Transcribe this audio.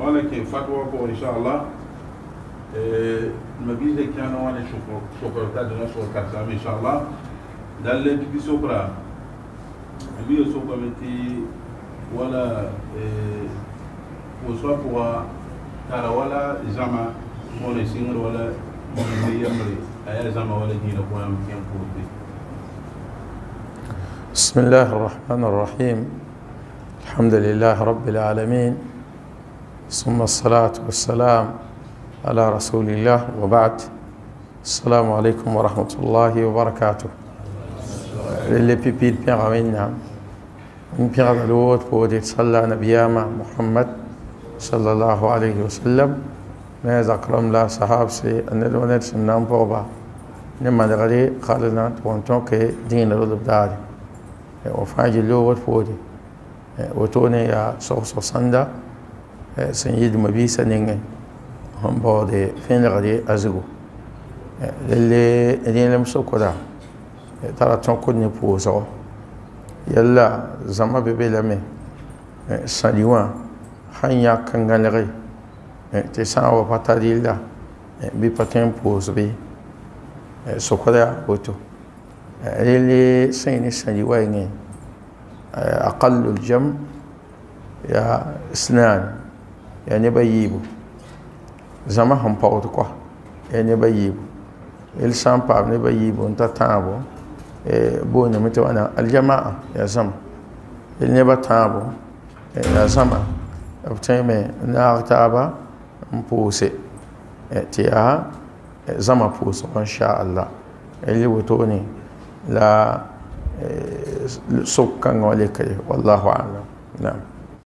ولكن فتوى ان شاء الله ما بيجي كانوا أنا شكر شكر تاد نشكر كتابي ان شاء الله دلت بي سوبرا بي سوبرا بتي ولا وصفوا ترى ولا زعما مولي سينغر ولا مولي يمري اي زعما ولا جينا كوان بسم الله الرحمن الرحيم الحمد لله رب العالمين ثم الصلاة والسلام على رسول الله وبعد. السلام عليكم ورحمة الله وبركاته. اللي بيبيل بيغامين من بيغام الوت بودي صلى نبياما محمد صلى الله عليه وسلم ما ذكرم لا صحاب سي أن الونت سنام بوبا نما دغري خالنا تونتون كي دين رد بداري وفاجي لو وت بودي وتوني يا سوسو سندا سنيد مبيسا نينغي هم بودي فين لغري أزغو اللي دين لم سوكودا ترى تنكون نبوسو يلا زما بيبي لمي ساليوان sãn yãk n gãlge tɩ sã n wa pa tar yɩlla bɩ pa tõe n pʋʋsbe sokda woto rel sẽn ne sãn wa yĩngẽ أقل الجمع يا اثنان يعني بيجيبوا زما هم باوت كوا يعني بيجيبوا إلسان بابن نبيجيبوا أنت تابو بون متو أنا الجماعة يا زما اللي بتابو يا زما أبتعمل نار تابا مبوسة تيا زما بوسو إن شاء الله اللي وتوني لا sokkan oleh kaya wallahu alam nah